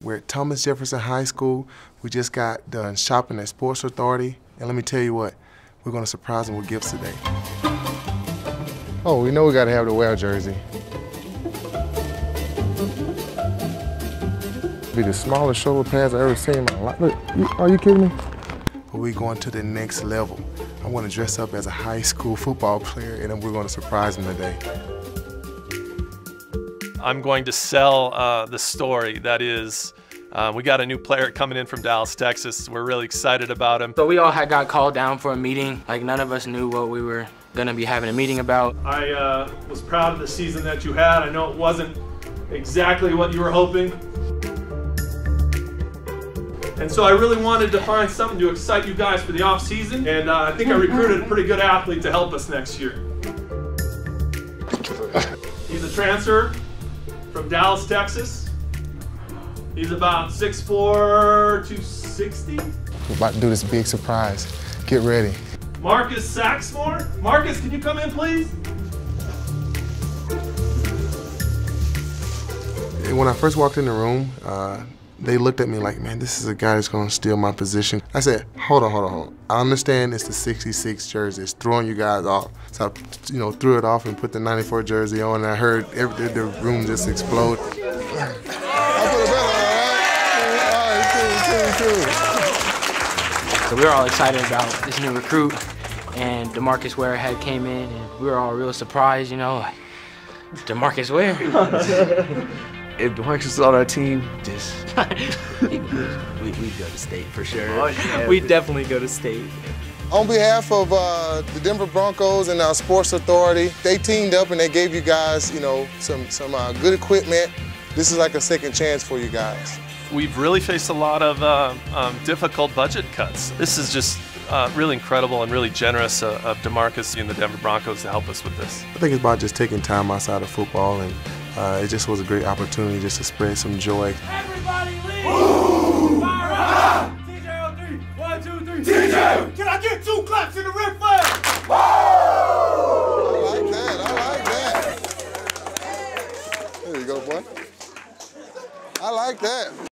We're at Thomas Jefferson High School. We just got done shopping at Sports Authority. And let me tell you what, we're going to surprise them with gifts today. Oh, we know we got to have the well jersey. Be the smallest shoulder pads I've ever seen in my life. Look, are you kidding me? But we're going to the next level. I want to dress up as a high school football player, and then we're going to surprise them today. I'm going to sell uh, the story that is uh, we got a new player coming in from Dallas, Texas. We're really excited about him. So we all had got called down for a meeting. Like none of us knew what we were gonna be having a meeting about. I uh, was proud of the season that you had. I know it wasn't exactly what you were hoping. And so I really wanted to find something to excite you guys for the off season. And uh, I think I recruited a pretty good athlete to help us next year. He's a transfer from Dallas, Texas. He's about 6'4", 260. We're about to do this big surprise. Get ready. Marcus Saxmore. Marcus, can you come in, please? When I first walked in the room, uh, they looked at me like, man, this is a guy that's to steal my position. I said, hold on, hold on, hold on. I understand it's the 66 jersey. It's throwing you guys off. So I, you know, threw it off and put the 94 jersey on, and I heard every, the room just explode. So we were all excited about this new recruit, and DeMarcus Ware had came in, and we were all real surprised, you know, like, DeMarcus Ware. if DeMarcus was on our team, just we, we go to state for sure. Oh, yeah. we definitely go to state. On behalf of uh, the Denver Broncos and our sports authority, they teamed up and they gave you guys, you know, some some uh, good equipment. This is like a second chance for you guys. We've really faced a lot of uh, um, difficult budget cuts. This is just uh, really incredible and really generous uh, of DeMarcus and the Denver Broncos to help us with this. I think it's about just taking time outside of football, and uh, it just was a great opportunity just to spread some joy. Everybody leave! Fire up! TJ on three. One, two, three. TJ! Can I get two claps in the red flag? Woo! I like that. I like that. There you go, boy. I like that.